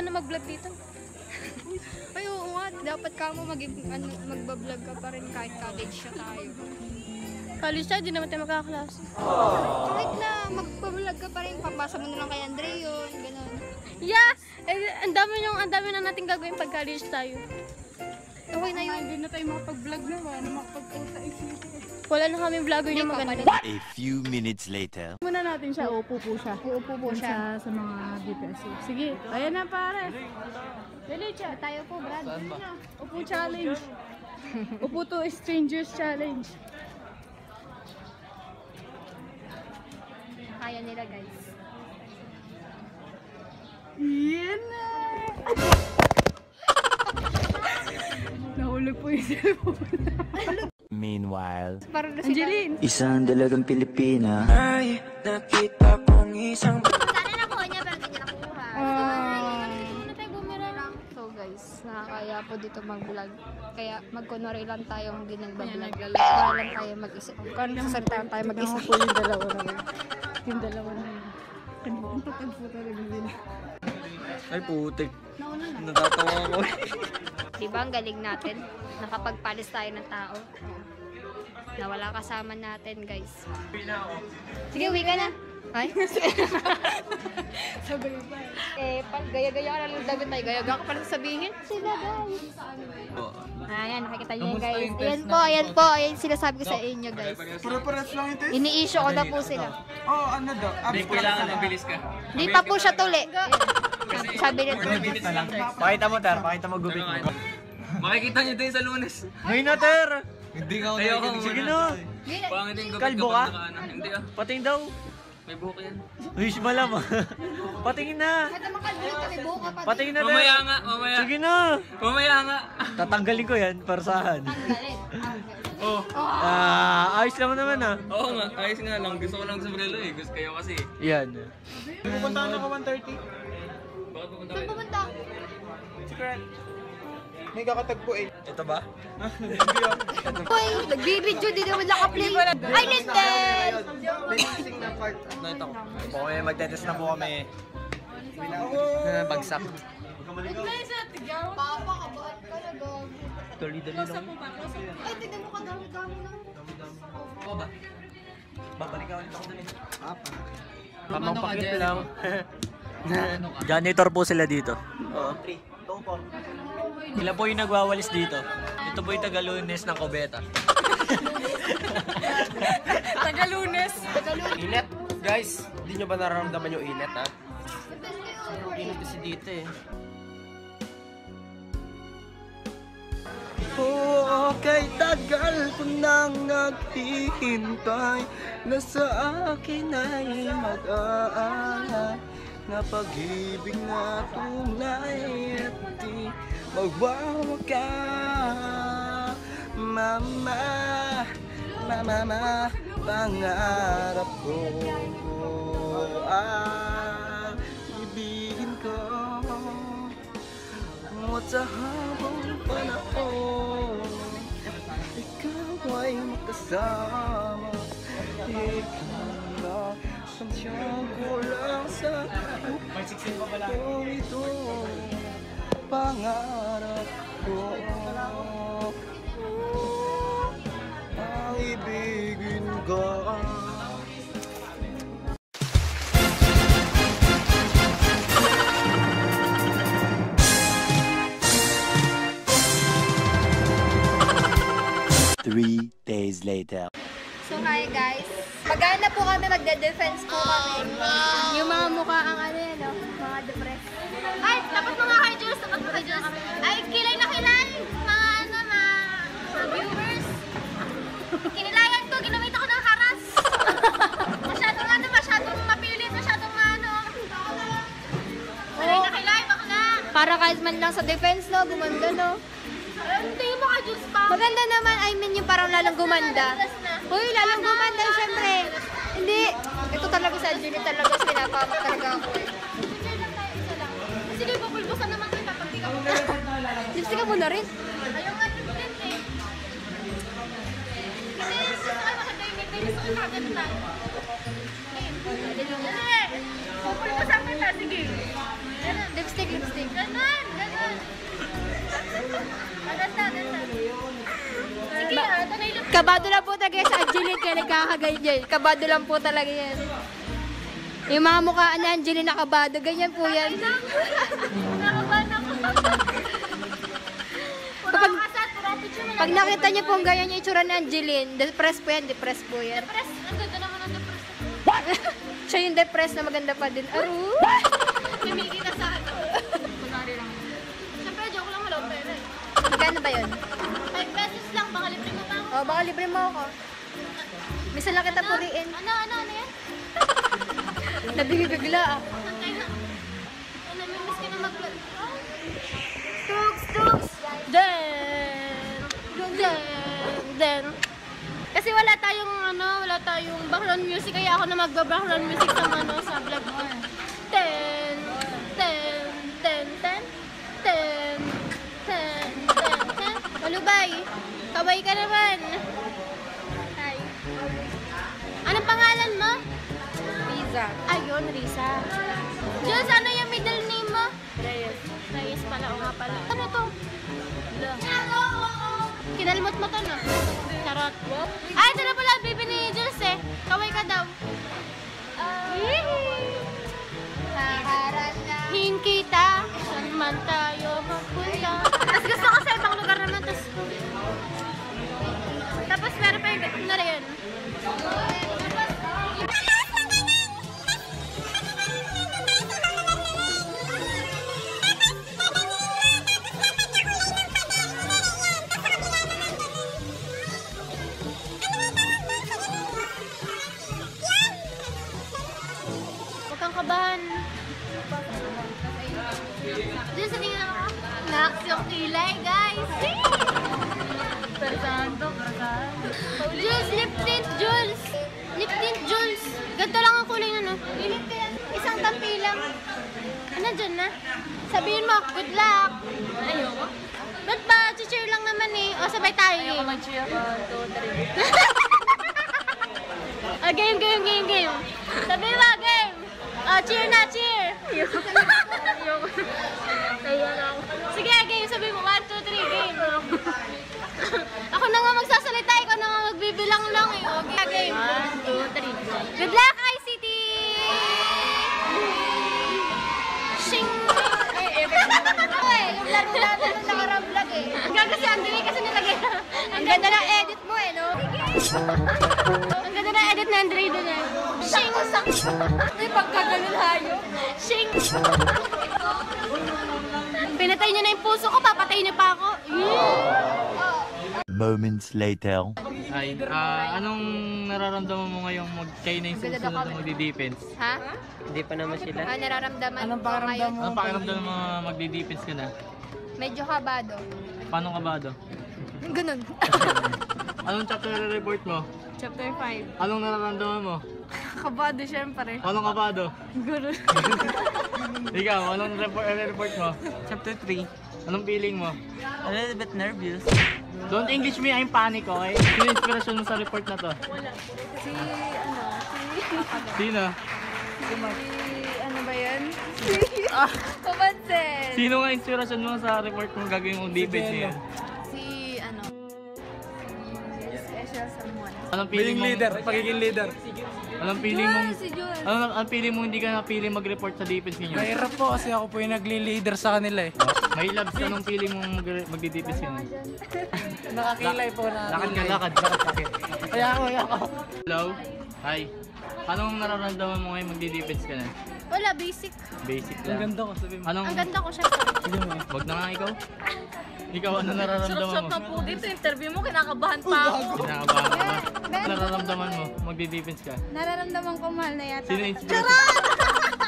ka na mag-vlog dito. Ay, oo nga. Dapat ka mo mag ano, magbablog ka pa rin kahit college siya tayo. College tayo, di naman tayo magkakaklase. Kahit na magbablog ka pa rin, papasa mo na lang kay Andre yun, gano'n. Yeah! Eh, ang dami yung, ang dami na natin gagawin pag college tayo. Okay na yun. Hindi na tayo makapag-vlog naman, makapag-post sa FCT. Wala na kami vlogger na maganda. A few minutes later. Muna natin siya, uupo po siya. Uupo po siya. Sa, sa mga DPS. Sige, ayan na pare. Dali, siya. Tayo po, Brad. Upo challenge. Upo to strangers challenge. Kaya nila, guys. Yan na! Nahulog po yung cellphone. Meanwhile. Na. Angeline! Isang dalagang Pilipina Ay, nakita kong isang Sana nakuha niya, pero hindi niya nakuha. Ah. Hindi tayo bumira lang. So guys, nakakaya po dito mag-vlog. Kaya magkunwari lang tayong hindi nagbablog. Para lang tayo mag-isa. Kung sasalita lang tayo mag-isa. po yung dalawa naman. Yung dalawa na yun. Ang tatagpo talaga nila. Ay, putik. Natatawa ako. Diba ang galing natin? Nakapagpalis tayo ng tao. Na wala kasama natin, guys. Sige, uwi ka na. Ay? Sabay pa. eh, pag gaya-gaya ka na lang dagat tayo, gaya-gaya ka pala sabihin. Sila, guys. Ayan, nakikita niyo yun, guys. Ayan po, ayan po. Ayan sinasabi ko sa inyo, guys. Pare-pares lang ito. Ini-issue ko na po sila. Oo, ano daw? Hindi, kailangan mabilis ka. Hindi pa po siya tuli. Sabi nito. Pakita mo, Ter. Pakita mo gupit mo. Makikita nyo din sa lunes. Ngayon na, Ter. Hindi ka ako Sige muna. na. Pangit yung gupit Kalbo kapag ka? Hindi ah. Pating daw. May buhok yan. Wish malam. Patingin na. Patingin na, Ter. Mamaya nga, mamaya. Sige na. Mamaya nga. Tatanggalin ko yan, parasahan. Oh. Ah, ayos naman naman ah. Oo nga, ayos nga lang. Gusto ko lang sombrero eh. Gusto kayo kasi. Yan. Bakit pupunta kayo? Pupunta. May kakatagpo eh. Ito ba? Hoy, nagbibidyo, di naman naka-play. Ay, Nestel! Ano ito? Po kami, magtetest na po kami. Bagsak. Papa, kabahan ka na, dog. Dali-dali lang. Ay, tignan mo ka, dami-dami na. Oo ba? Babalik ka ulit ako dali. Tamang pakit lang. Janitor po sila dito. Oo. Sila po yung nagwawalis dito. Ito po yung tagalunes ng Cobeta. Tagalunes! Init! Guys, hindi nyo ba nararamdaman yung init ha? Init kasi dito eh. Oo, kay tagal ko nang naghihintay na sa akin ay mag-aalala na pag-ibig na tunay at di magwawaka Mama, mama, mama, pangarap ko. Ah, ibigin ko. At sa habang panahon Ikaw ay makasama Ikaw lang ang siyang kulang sa ko ito Pangarap ko po kami, magde-defense po kami. Yung mga mukha ang ano yan, oh, mga depressed. Ay, dapat mga kay Jules, dapat mga Jules. Ay, kilay na kilay. Mga ano, mga mga viewers. Kinilayan ko, ginamit ako ng haras. masyadong ano, masyadong mapilit, masyadong ano. Kilay na kilay, bakla. Para kahit man lang sa defense, no, gumanda, no. Hindi mo ka Jules pa. Maganda naman, I mean yung parang lalang gumanda. Uy, lalang gumanda, syempre. Hindi, ito talaga sa Julie talaga, sinapamak talaga ako eh. Sige, pupulbusan naman kita pag di ka Lipstick ka muna rin. Ayaw nga lipstick eh. Kasi, gusto ka yung ngiti, gusto ka kaganda. Eh, dali. Pupulto sa kita, sige. Lipstick. Kabado lang po talaga sa Angeline kaya nagkakaganyan. Kabado lang po talaga yan. Yung mga mukhaan ni Angeline nakabado, ganyan po yan. Nakabahan ako. Kapag, pag nakita niyo po ang ganyan yung itsura ni Angeline, depressed po yan, depressed po yan. Depressed? Ang ganda naman ang depressed. Siya yung depressed na maganda pa din. Aru! Kumikita sa ano. Kunwari lang. Siyempre, joke lang wala akong pera eh. Magkano ba yun? Oh, baka libre mo ako. Misa lang kita puriin. Ano, ano, ano yan? Nabibigla ah. Ano, miss ka na mag... Tugs, tugs! Then, then, then. Kasi wala tayong ano, wala tayong background music kaya ako na magba-background music sa ano sa vlog ko. Ten, ten, ten, ten, ten, ten, ten, ten. Malubay, kaway ka naman. Hi. Anong pangalan mo? Pizza. Ayun, Risa. Diyos, ano yung middle name mo? Reyes. Reyes pala, o nga pala. Ano to? Kinalmot mo to, no? Charot. Ay, ito na pala, baby ni Jules eh. Kaway ka daw. Na. Hing kita, saan man tayo Tapos meron Tampi lang. Ano dyan na? Sabihin mo, good luck. Ayoko. Ba't ba? Cheer lang naman eh. O, sabay tayo eh. Mag-cheer. 1, 2, 3. Ah, game, game, game, game. Sabi mo, game. Oh, cheer na, cheer. Sige, game. Sabi mo, 1, 2, 3, game. Ako na nga magsasalita, ikaw na nga magbibilang lang eh. Okay, game. 1, 2, 3, Good luck, Natin nung nakarang vlog eh. Ang gaga si Anthony kasi nilagay na. Ang ganda ng edit mo eh, no? Ang ganda na edit na Andre doon eh. Shing! May pagkaganon hayo. Shing! Pinatay niyo na yung puso ko, papatay niyo pa ako. Moments later. Ay, ah, anong nararamdaman mo ngayong mag kayo na yung susunod na magdi-defense? Ha? Hindi pa naman sila. Ano nararamdaman Anong ko pakiramdam ngayon? mo? Anong pakiramdam mo magdi-defense ka na? Medyo kabado. Paano ka ba do? Ganun. Anong chapter report mo? Chapter 5. Anong nararamdaman mo? Kabado syempre. Anong ka ba do? Guru. Ikaw, anong report, report mo? Chapter 3. Anong feeling mo? A little bit nervous. Don't English me, I'm panic, okay? Sino inspirasyon mo sa report na to? Si, ano, si, Sino? si, ano ba yan? Si, ah, pamansin. Sino nga inspirasyon mo sa report mo gagawin mong defense niya? Si, ano, si special someone. Anong feeling mo? pagiging leader. Anong feeling mo? Si Jules. Ano ang feeling mo hindi ka napili mag-report sa defense niyo? Mahirap po kasi ako po yung nagli-leader sa kanila eh. May labs anong feeling mo mag- magdi-defense yun? Nakakilay po na. Lakad ka, lakad, lakad. Kaya ako, kaya ako. Hello? Hi. Anong nararamdaman mo ngayon magdi-defense ka na? Wala, basic. Basic Ang lang. ganda ko, sabi mo. Anong, Ang ganda ko, syempre. Sige mo eh. wag na nga ikaw? Ikaw, ano nararamdaman mo? po dito, interview mo, kinakabahan pa ako. Kinakabahan ka ba? Ano nararamdaman mo? Magdi-defense ka? Nararamdaman ko mahal na yata. Sino yung inspirasyon?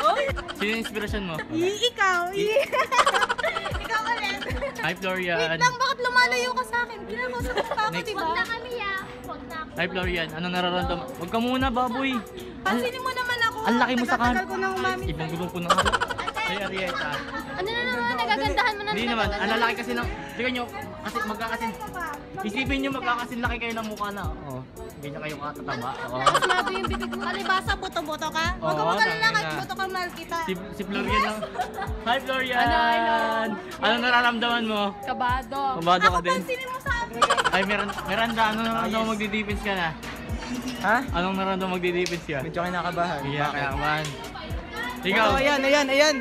Sino yung inspirasyon mo? Ikaw, Ikaw ulit. Hi, Florian. Wait lang, bakit lumalayo ka sa akin? Kinakausap mo pa ako, Next. di ba? Huwag na kami, ah. Huwag na. Hi, Florian. Ano nararamdaman? Huwag ka muna, baboy. Pansinin mo ako. Ang laki mo sa kan. Tagal ko nang grupo na ako. Hey, Arieta. Ano na naman, nagagandahan mo na Hindi naman, ang lalaki kasi ng... Tingnan nyo, kasi magkakasin... Isipin nyo magkakasinlaki kayo ng mukha na. Oo. Ganyan kayo katataba. Oo. Tapos mato yung bibig mo. Kalibasa, buto-buto ka. Huwag ka kahit buto ka, mahal kita. Si, si Florian lang. Hi Florian! Ano, ano? Anong nararamdaman mo? Kabado. Kumado ka din? Pansinin mo sa akin. Ay, meron, Miranda, anong nararamdaman mo magdi-defense ka na? Ha? Anong nararamdaman mo magdi-defense ka? Medyo kinakabahan. Iya, kaya man. Ikaw, Oh, ayan, ayan, ayan.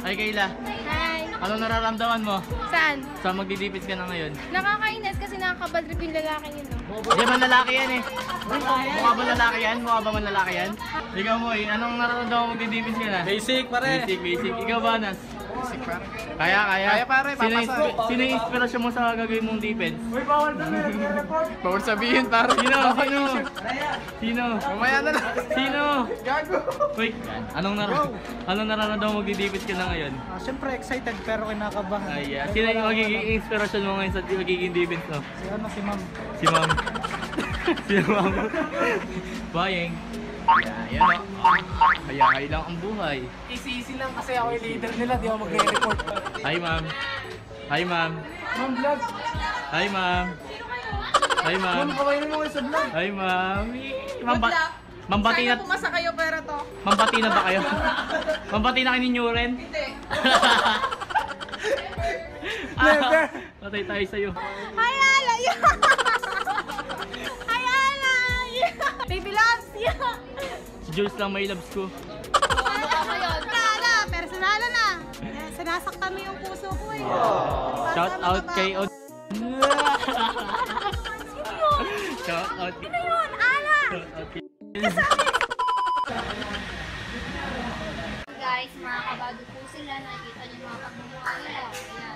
ay Kayla, Hi! anong nararamdaman mo Saan? sa magdi-defense ka na ngayon? Nakakainis kasi nakakabadrip yung lalaki yun, no? Hindi man lalaki yan eh. Mukha ba lalaki yan? Mukha ba man lalaki yan? Ikaw mo eh, anong nararamdaman mo magdi-defense ka na? Basic, pare. Basic, basic. Ikaw ba, Nas? Pare. Kaya, kaya. Kaya, pare, Sino, papasa. sino yung inspirasyon mo sa gagawin mong defense? Bawal sabihin, pare. Sino? Sino? Sino? Mamaya na lang. Sino? Gago. Wait, anong nar anong nararamdaman mo magdi-defense ka na ngayon? Ah, Siyempre excited pero kinakabahan. Ay, yeah. Sino yung magiging inspirasyon mo ngayon sa magiging defense mo? Si ano, si ma'am. Si Ma'am. si Ma'am. Bayeng. Kaya, yan o. Kaya kayo lang ang buhay. Easy-easy lang kasi ako yung leader nila, di ako magre-report. Hi, Ma'am. Hi, Ma'am. Ma'am, vlog. Hi, Ma'am. Hi, Ma'am. Ma'am, kawain mo kayo sa vlog. Hi, Ma'am. Ma'am, ba Mambati na, pumasa kayo pero to. mambati na ba kayo? mambati na kayo ninyo rin? Hindi. Never. Patay tayo sa'yo. Hi, Alay! Baby loves you! Si Jules lang may loves ko. Ano ka ngayon? Wala, personal na. Yan, Sinasaktan mo yung puso ko eh. Shout out kay Od... Shout out kay... Ano yun? Ala! Shout out kay... Guys, mga kabado po sila. Nakikita niyo mga pagmumukha nila. Ayan.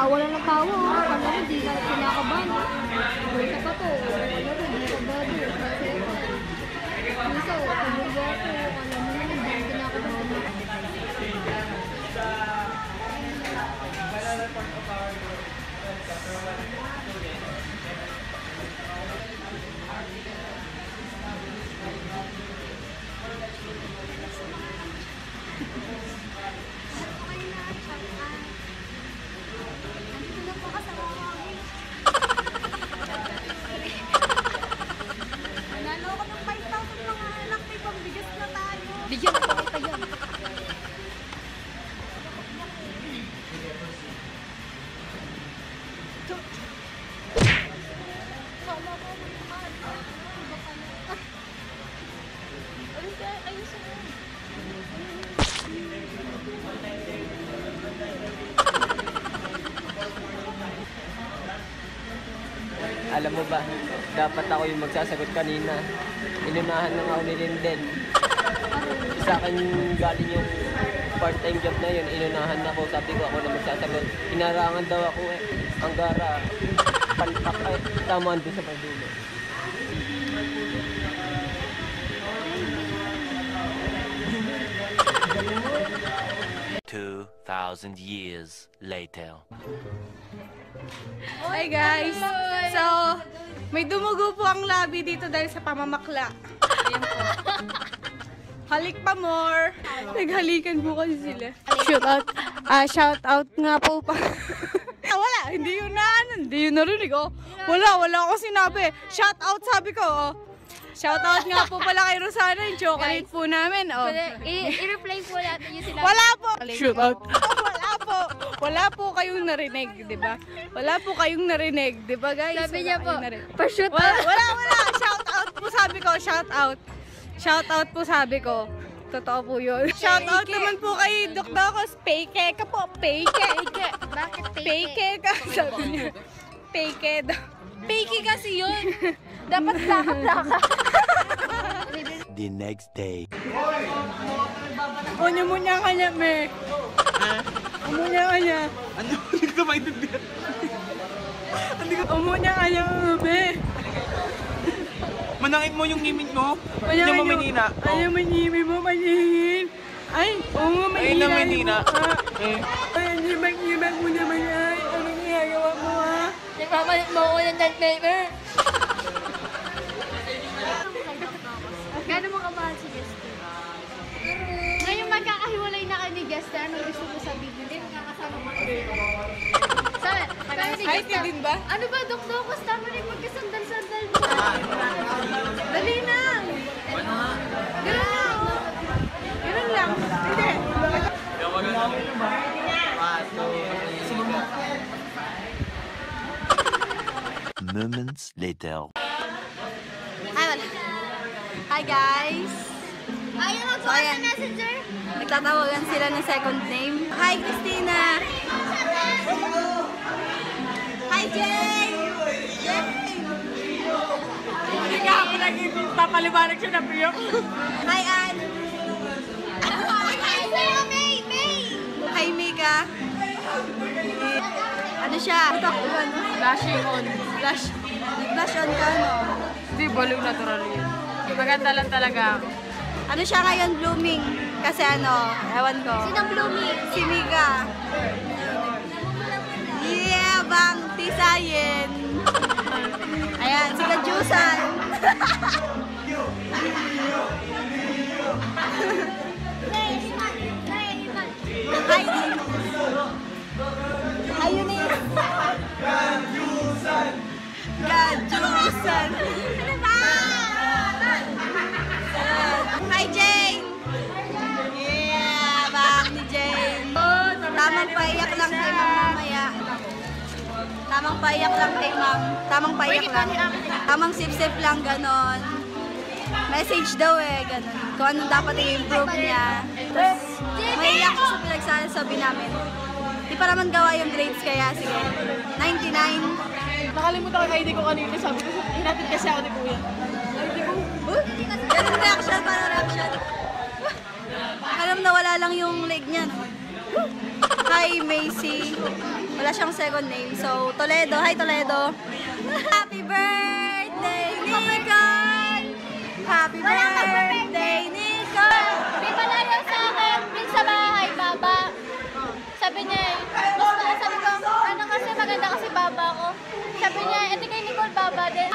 Tawa lang ng tawa. Oh. Kala mo, di na kinakabahan. Oh. Isa pa to. alam mo ba, dapat ako yung magsasagot kanina. Inunahan lang ako ni Rindel. Sa akin galing yung part-time job na yun, inunahan ako. Sabi ko ako na magsasagot. Inarangan daw ako eh. Ang gara, palpak eh. Tamaan doon sa pandulo. 2,000 years later. Hi guys! So, may dumugo po ang labi dito dahil sa pamamakla. Ayan po. Halik pa more! Naghalikan po kasi sila. Shoot out. Uh, shout out nga po pa. Ah, wala, hindi yun na, ano, hindi yun narinig. Oh. Wala, wala akong sinabi. Shout out sabi ko. Oh. Shout out nga po pala kay Rosana, yung chocolate po namin, oh. I- I-reply po natin yung sinabi. Wala po. Shoot out. wala po. Wala po kayong narinig, di ba? Wala po kayong narinig, di ba guys? Sabi Wala niya po, pa-shoot Wala, wala, wala. Shout out po sabi ko, shout out. Shout out po sabi ko. Totoo po yun. Shout out naman po kay Doc Docos. Peke ka po. Peke. Bakit Peke ka. Sabi niya. Daw. Peke kasi yun. Dapat plaka-plaka. The next day. Unya mo niya kanya, me. Umunya kanya. Ano? Hindi ko maintindihan. Umunya kanya, me. Manangit mo yung imit mo. Hindi mo manina. Ay, manimi mo, maningin. Ay, oo nga, Ay, manina. na manina. Eh, Ay, hindi manima, Mamalit mo ako ng nightmare. Mo sabihin? Hindi, magkakasama mo ni Kahit Jester, din ba? ano ba, Dok Dokos, tama rin magkasandal-sandal mo. Dali na! Ganun lang. Ganun lang. Hindi. Moments later. Ay, wala. Hi guys! Ayaw mo So, ayan. messenger? Nagtatawagan sila ng second name. Hi, Christina! Hi, Jay! Jay! Hindi ka ako naging papaliwanag siya na piyo. Hi, Ann! Ay, May! May! Hi, Mika! Ano siya? Flashing on. Flash. Flash on ka, no? Hindi, baliw natural yun. Maganda lang talaga ako. Ano siya ngayon blooming? Kasi ano, ewan ko. Sinong blooming? Si Mika. Yeah, bang tisayin. Ayan, si Kajusan. May! May! May! Hi, paiyak lang kay ma'am mamaya. Tamang paiyak lang kay ma'am. Tamang paiyak lang. Tamang sip-sip lang, ganon. Message daw eh, ganon. Kung ano dapat i-improve niya. Tapos, maiyak siya sa pinagsasabi namin. Di pa naman gawa yung grades kaya, sige. 99. Nakalimutan ko yung ID ko kanina. Sabi ko, hinatid kasi ako ni Kuya. Uh, ganun reaction, parang reaction. Alam na wala lang yung leg niya, no? Hi, Macy. Wala siyang second name. So, Toledo. Hi, Toledo. Happy birthday, Nicole! Happy birthday, Nicole! May palayaw sa akin, din sa bahay, baba. Sabi niya eh, gusto ko, sabi ko, ano kasi maganda kasi baba ko. Sabi niya, ito kay Nicole baba din.